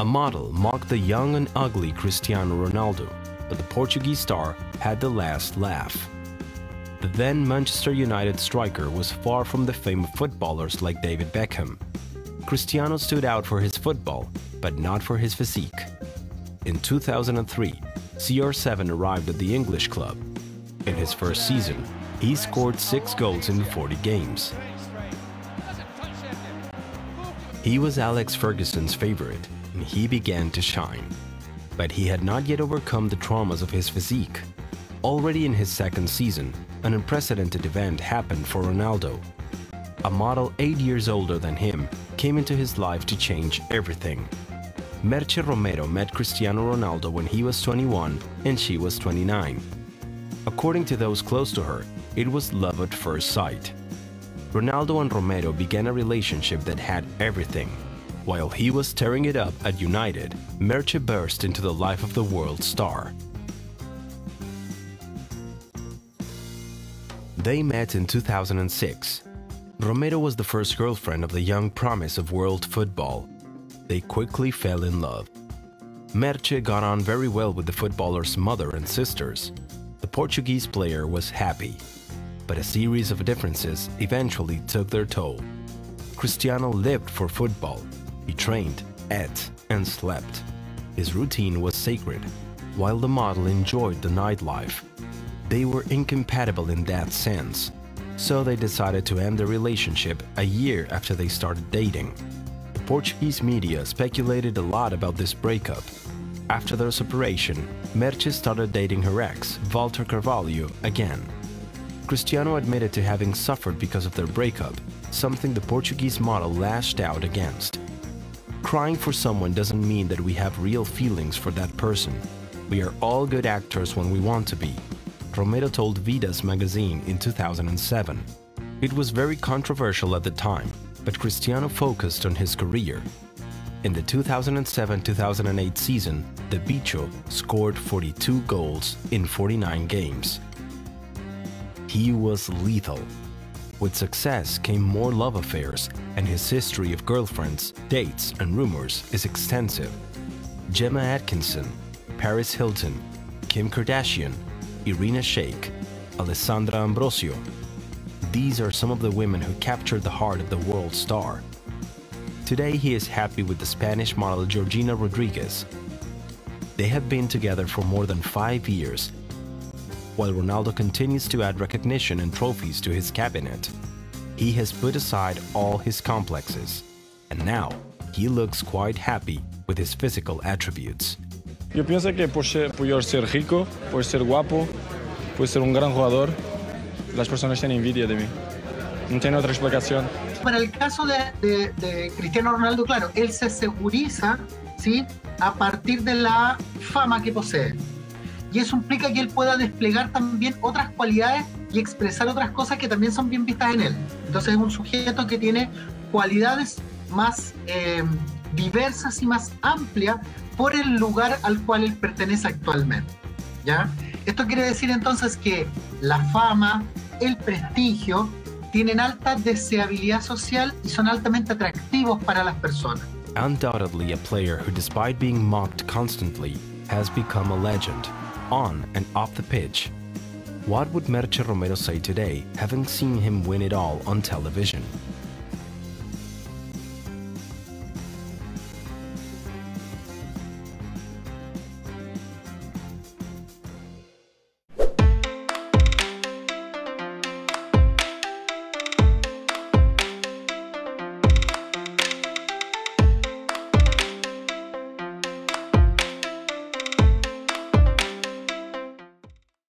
A model mocked the young and ugly Cristiano Ronaldo, but the Portuguese star had the last laugh. The then Manchester United striker was far from the fame of footballers like David Beckham. Cristiano stood out for his football, but not for his physique. In 2003, CR7 arrived at the English club. In his first season, he scored 6 goals in 40 games. He was Alex Ferguson's favorite, and he began to shine. But he had not yet overcome the traumas of his physique. Already in his second season, an unprecedented event happened for Ronaldo. A model 8 years older than him came into his life to change everything. Merche Romero met Cristiano Ronaldo when he was 21 and she was 29. According to those close to her, it was love at first sight. Ronaldo and Romero began a relationship that had everything. While he was tearing it up at United, Merche burst into the life of the world star. They met in 2006. Romero was the first girlfriend of the young promise of world football. They quickly fell in love. Merche got on very well with the footballer's mother and sisters. The Portuguese player was happy, but a series of differences eventually took their toll. Cristiano lived for football. He trained, ate, and slept. His routine was sacred, while the model enjoyed the nightlife. They were incompatible in that sense, so they decided to end the relationship a year after they started dating. The Portuguese media speculated a lot about this breakup. After their separation, Merche started dating her ex, Walter Carvalho, again. Cristiano admitted to having suffered because of their breakup, something the Portuguese model lashed out against. Crying for someone doesn't mean that we have real feelings for that person. We are all good actors when we want to be, Romero told Vidas magazine in 2007. It was very controversial at the time, but Cristiano focused on his career. In the 2007-2008 season, the Bicho scored 42 goals in 49 games. He was lethal. With success came more love affairs, and his history of girlfriends, dates, and rumors is extensive. Gemma Atkinson, Paris Hilton, Kim Kardashian, Irina Shayk, Alessandra Ambrosio. These are some of the women who captured the heart of the world star. Today he is happy with the Spanish model Georgina Rodriguez. They have been together for more than five years, while Ronaldo continues to add recognition and trophies to his cabinet. He has put aside all his complexes, and now he looks quite happy with his physical attributes. Yo pienso que por, ser, por ser rico, por ser guapo, por ser un gran jugador, las personas tienen envidia de mí. No tiene otra explicación. Para el caso de, de, de Cristiano Ronaldo, claro, él se seguriza ¿sí? a partir de la fama que posee. Y eso implica que él pueda desplegar también otras cualidades y expresar otras cosas que también son bien vistas en él. Entonces es un sujeto que tiene cualidades más eh, diversas y más amplias por el lugar al cual él pertenece actualmente. ¿ya? Esto quiere decir entonces que la fama, el prestigio, tienen alta deseabilidad social y son altamente atractivos para las personas. Undoubtedly a player who despite being mocked constantly has become a legend, on and off the pitch. What would Merche Romero say today, having seen him win it all on television?